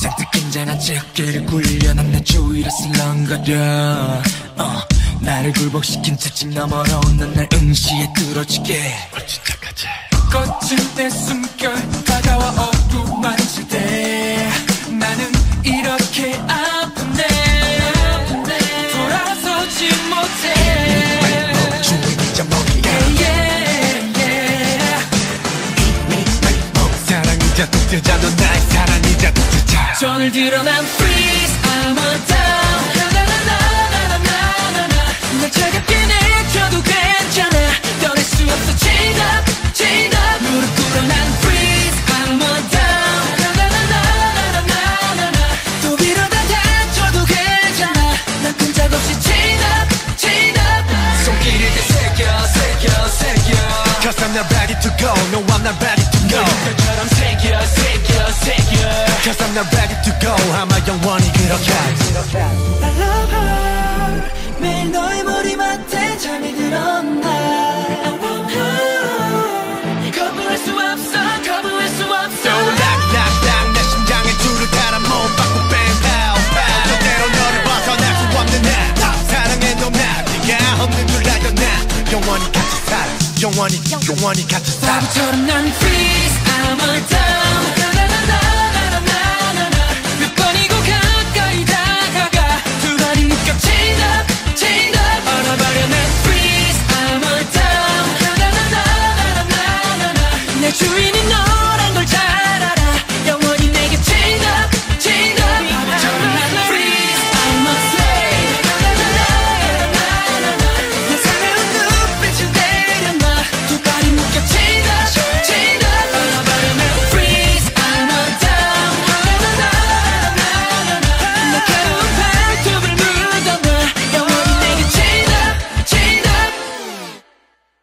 잔뜩 긴장한 채 어깨를 굴려 난 내 주위를 슬렁거려. 어, 나를 굴복시킨 채찍 너머로 넌날 응시에 뚫어지게. 거친 내 숨결 다가와 사랑이자 독재자 넌 나의 사랑이자 독재자. 손을 들어 난 freeze I'm I'm not ready to go No I'm not ready to go 별처럼 새겨 새겨 새겨 Cause I'm not ready to go 아마 영원히 그렇게 I love 영원히 영원히 같은 사람 사람처럼 난 freeze I'm a dove